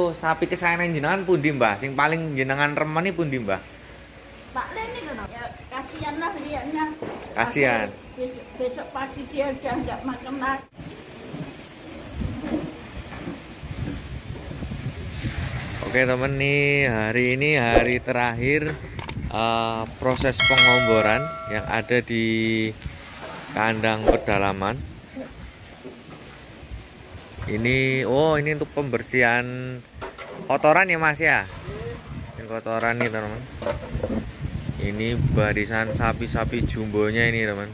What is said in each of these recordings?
Oh, sapi kesayangan jenengan pundi, Mbah? Sing paling jenengan remen iki pundi, Mbah? Pak Len itu no. ya kasihan lah liatnya Kasihan. besok, besok pagi dia udah nggak makan lagi Oke temen nih hari ini hari terakhir eh, proses pengomboran yang ada di kandang pedalaman. Ini oh ini untuk pembersihan kotoran ya mas ya. Ini kotoran nih teman. Ini barisan sapi-sapi jumbonya ini teman.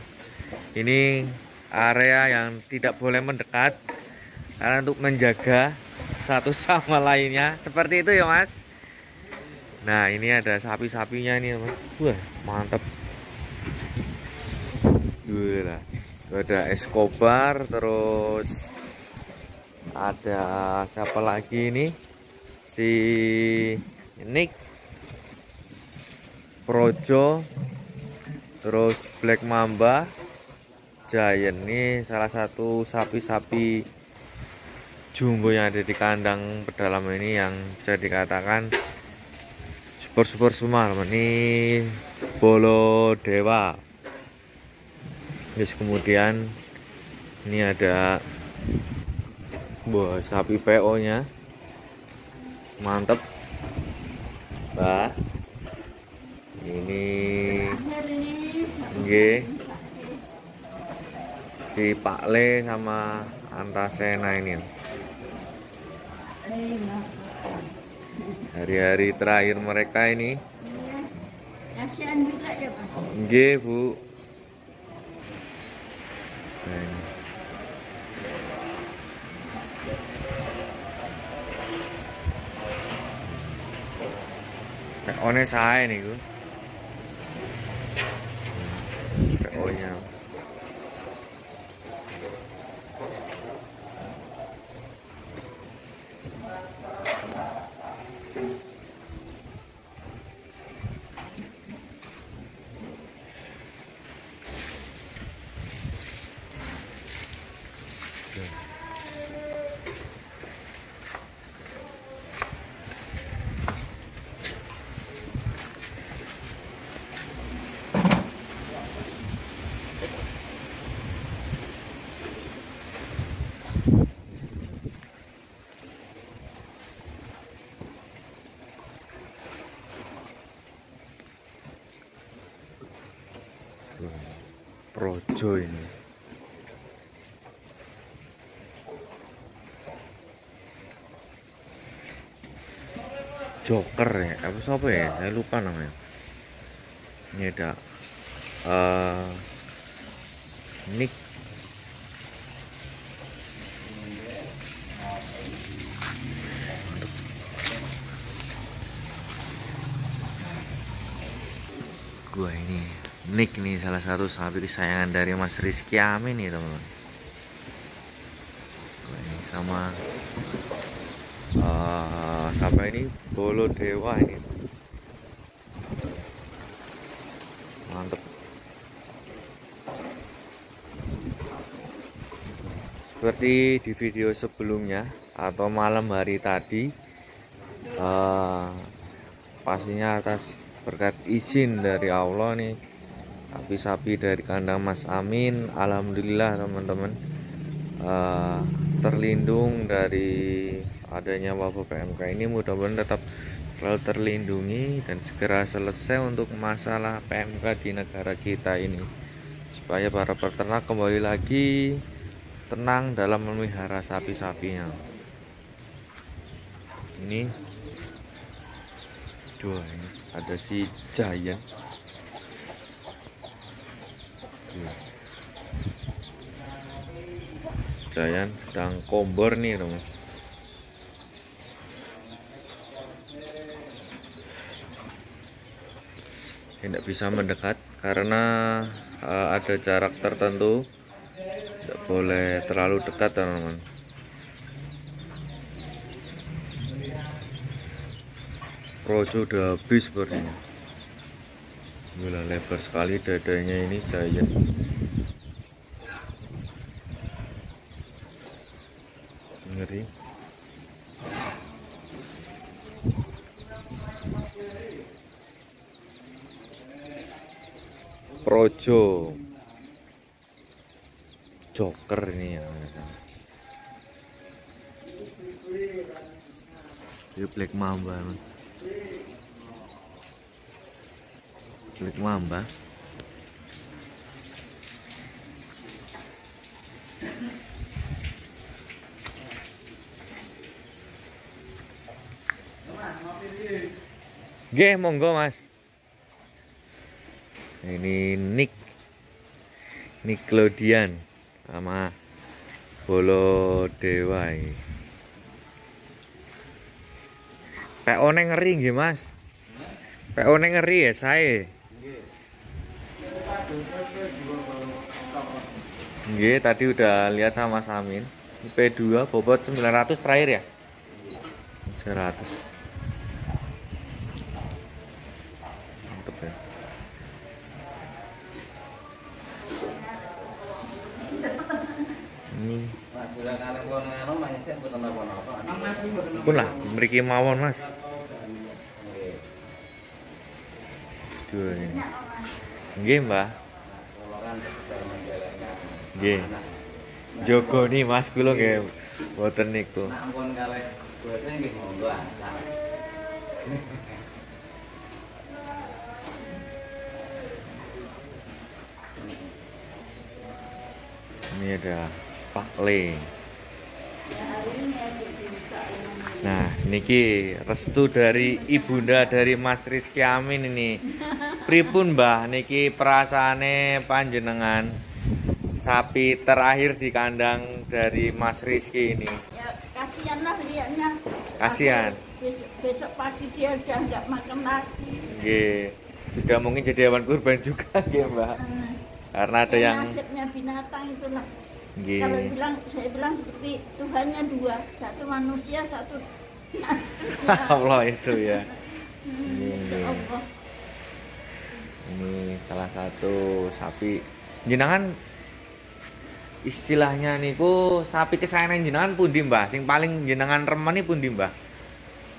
Ini area yang tidak boleh mendekat karena untuk menjaga satu sama lainnya seperti itu ya mas nah ini ada sapi-sapinya ini teman wah mantep Gila. Ada Escobar terus ada siapa lagi ini? Si Nick Projo terus Black Mamba Giant. Ini salah satu sapi-sapi jumbo yang ada di kandang pedalaman ini yang bisa dikatakan super-super teman. ini bolo dewa. Terus kemudian ini ada buah sapi PO nya mantep Mbak ini Nggih. si Pak Le sama Antasena ini hari-hari terakhir mereka ini Iya. kasihan juga ya pak Nggih, Bu. PO-nya saya nih, Gu. PO-nya. Projo ini. Joker ya, apa siapa ya? Saya lupa namanya. Ini ada eh Nick gua ini Nick nih salah satu sapi kesayangan dari Mas Rizky Amin nih teman-teman. Ini sama eh siapa ini? Bolo Dewa ini. Mantep. Seperti di video sebelumnya atau malam hari tadi eh, pastinya atas berkat izin dari Allah nih sapi-sapi dari kandang Mas Amin. Alhamdulillah teman-teman. Eh, terlindung dari adanya wabah PMK ini. Mudah-mudahan tetap selalu terlindungi dan segera selesai untuk masalah PMK di negara kita ini. Supaya para peternak kembali lagi tenang dalam memelihara sapi-sapinya. Ini. Dua ini ada si Giant Giant sedang kombor nih teman. Tidak bisa mendekat karena eh, ada jarak tertentu. Tidak boleh terlalu dekat teman-teman. Projo udah habis sepertinya Gila lebar sekali dadanya ini giant. Ngeri. Projo. Joker ini ya. Ini black mamba, man. Black Mamba Nggih, monggo Mas. Ini Nick Nickelodeon sama Bolo Dewa. PO ngeri nggih, Mas. PO ngeri ya saya. Nggih, tadi udah lihat sama Samin. P2 bobot 900 terakhir ya? 900. Mantep ya. Ini pun lah, mriki mawon Mas. Ini. Nggih, Mbah. Nggih. Jogo nih Mas kula nggih mboten niku. Nak ampun kalih biasanya nggih monggo ah. Ini ada Pak Le. Nah, niki restu dari ibunda dari Mas Rizky Amin ini. Pripun Mbah niki perasaane panjenengan sapi terakhir di kandang dari Mas Rizky ini. Ya kasihan lah liatnya. Kasihan. Besok, besok pagi dia udah nggak makan lagi. Nggih. Sudah mungkin jadi hewan kurban juga nggih, Mbak. Hmm. Karena ada Ya, yang nasibnya binatang itulah. Kalau bilang saya bilang seperti Tuhannya dua, satu manusia, satu Allah itu ya. Hmm, Iya, Insya iya. Ini salah satu sapi jenengan istilahnya niku sapi kesayangan jenengan pundi Mbah? Sing paling jenengan remen pun pundi Mbah?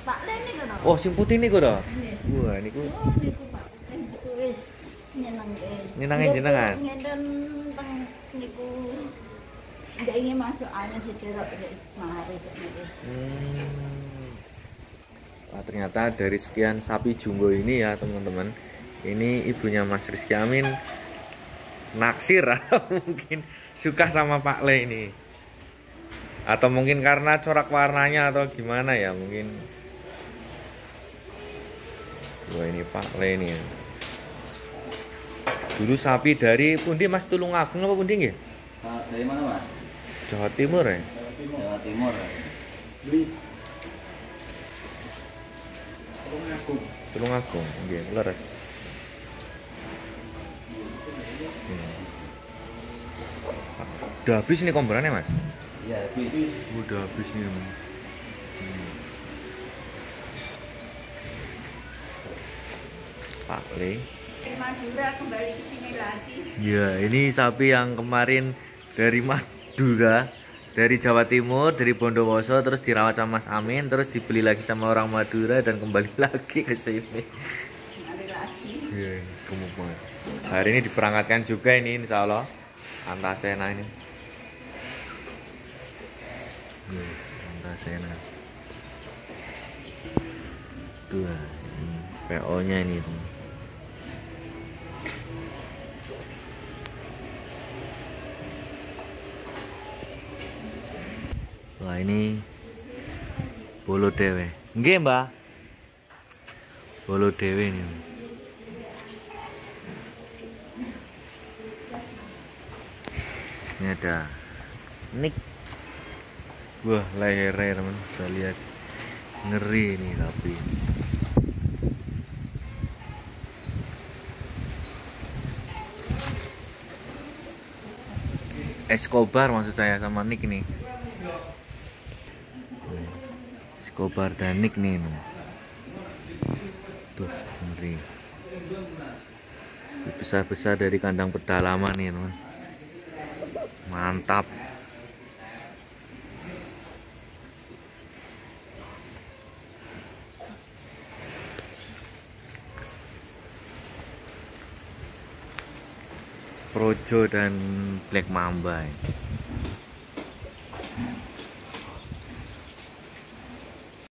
Pak Len ini kan? Oh, sing putih niku to. Ini. Wah, niku Oh, niku Pak Len wis nyenengke. Jenengan? Niku ndak ingin masuk angin mari. Hmm. Wah, ternyata dari sekian sapi jumbo ini ya teman-teman Ini ibunya Mas Rizky Amin Naksir atau mungkin suka sama Pak Le ini Atau mungkin karena corak warnanya atau gimana ya mungkin Wah ini Pak Le ini ya. Dulu sapi dari Pundi Mas Tulungagung apa Pundi nggih? Dari mana Mas? Jawa Timur ya? Jawa Timur. Tulungagung, nggih, leres. Hmm. Udah habis nih komborannya, Mas? Ya, habis. Udah habis nih. Hmm. Pak Le. Madura kembali ke sini lagi. Ya, ini sapi yang kemarin dari Madura, dari Jawa Timur, dari Bondowoso, terus dirawat sama Mas Amin, terus dibeli lagi sama orang Madura dan kembali lagi ke sini. Iya. Hari ini diperangkatkan juga ini insya Allah Antasena ini. Iya, Antasena. Tuh, ini PO-nya ini. Wah ini bolo dewe. Nggih, Mbak. Bolo dewe ini. Ini ada Nick. Wah, lehernya teman bisa lihat ngeri nih tapi. Escobar maksud saya sama Nick nih. Escobar dan Nick nih. Tuh, ngeri. Besar-besar dari kandang pedalaman nih, teman. Mantap. Projo dan Black Mamba. ini.